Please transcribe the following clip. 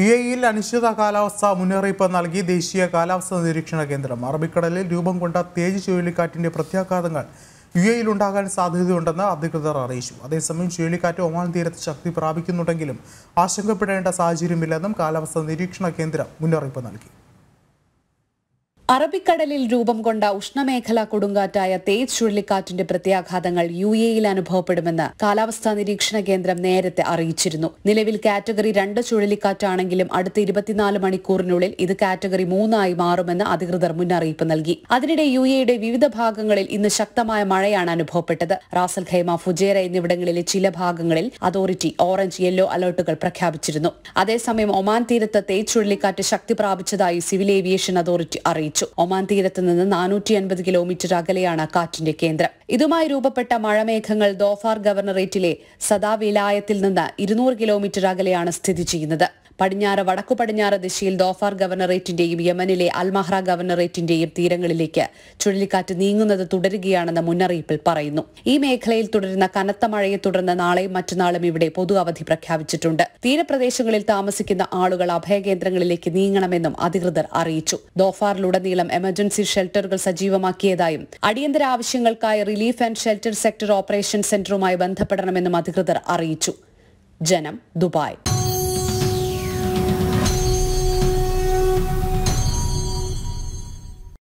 U എയിൽ അനിശ്ചിത കാലാവസ്ഥ മുന്നറിയിപ്പ് നൽകി ദേശീയ കാലാവസ്ഥ നിരീക്ഷണ കേന്ദ്രം. അറബിക്കടലിൽ രൂപം കൊണ്ട തേജ് ചുഴലിക്കാറ്റിന്റെ പ്രത്യാഘാതങ്ങൾ യു എയിൽ ഉണ്ടാകാൻ സാധ്യതയുണ്ടെന്ന് അധികൃതർ അറിയിച്ചു. അതേസമയം ചുഴലിക്കാറ്റ് ഒമാൻ തീരത്ത് ശക്തി പ്രാപിക്കുന്നുണ്ടെങ്കിലും ആശങ്കപ്പെടേണ്ട സാഹചര്യമില്ലെന്നും കാലാവസ്ഥാ നിരീക്ഷണ കേന്ദ്രം മുന്നറിയിപ്പ് നൽകി. അറബിക്കടലിൽ രൂപം കൊണ്ട ഉഷ്ണമേഖലാ കൊടുങ്കാറ്റായ തേജ് ചുഴലിക്കാറ്റിന്റെ പ്രത്യാഘാതങ്ങൾ യു എയിൽ അനുഭവപ്പെടുമെന്ന് കാലാവസ്ഥാ നിരീക്ഷണ കേന്ദ്രം നേരത്തെ അറിയിച്ചിരുന്നു. നിലവിൽ കാറ്റഗറി രണ്ട് ചുഴലിക്കാറ്റാണെങ്കിലും അടുത്ത ഇരുപത്തിനാല് മണിക്കൂറിനുള്ളിൽ ഇത് കാറ്റഗറി മൂന്നായി മാറുമെന്ന് അധികൃതർ മുന്നറിയിപ്പ് നൽകി. അതിനിടെ യു എയുടെ വിവിധ ഭാഗങ്ങളിൽ ഇന്ന് ശക്തമായ മഴയാണ് അനുഭവപ്പെട്ടത്. റാസൽ ഖൈമ ഫുജേര എന്നിവിടങ്ങളിലെ ചില ഭാഗങ്ങളിൽ അതോറിറ്റി ഓറഞ്ച് യെല്ലോ അലർട്ടുകൾ പ്രഖ്യാപിച്ചിരുന്നു. അതേസമയം ഒമാൻ തീരത്ത് തേജ് ചുഴലിക്കാറ്റ് ശക്തി പ്രാപിച്ചതായി സിവിൽ ഏവിയേഷൻ അതോറിറ്റി അറിയിച്ചു. ഒമാൻ തീരത്ത് നിന്ന് നാനൂറ്റി അൻപത് കിലോമീറ്റർ അകലെയാണ് കാറ്റിന്റെ കേന്ദ്രം. ഇതുമായി രൂപപ്പെട്ട മഴമേഘങ്ങൾ ദോഫാർ ഗവർണറേറ്റിലെ സദാ വിലായത്തിൽ നിന്ന് ഇരുന്നൂറ് കിലോമീറ്റർ അകലെയാണ് സ്ഥിതി ചെയ്യുന്നത്. പടിഞ്ഞാറ് വടക്കു പടിഞ്ഞാറ് ദിശയിൽ ദോഫാർ ഗവർണറേറ്റിന്റെയും യമനിലെ അൽമഹ്റ ഗവർണറേറ്റിന്റെയും തീരങ്ങളിലേക്ക് ചുഴലിക്കാറ്റ് നീങ്ങുന്നത് തുടരുകയാണെന്ന് മുന്നറിയിപ്പിൽ പറയുന്നു. ഈ മേഖലയിൽ തുടരുന്ന കനത്ത മഴയെ തുടർന്ന് നാളെയും മറ്റന്നാളും ഇവിടെ പൊതു അവധി പ്രഖ്യാപിച്ചിട്ടുണ്ട്. തീരപ്രദേശങ്ങളിൽ താമസിക്കുന്ന ആളുകൾ അഭയകേന്ദ്രങ്ങളിലേക്ക് നീങ്ങണമെന്നും അധികൃതർ അറിയിച്ചു. ദോഫാറിലുടനീളം എമർജൻസി ഷെൽട്ടറുകൾ സജീവമാക്കിയതായും അടിയന്തര ആവശ്യങ്ങൾക്കായി relief and shelter sector operation സെന്ററുമായി ബന്ധപ്പെടണമെന്നും അധികൃതർ അറിയിച്ചു. ജനം ദുബായ്.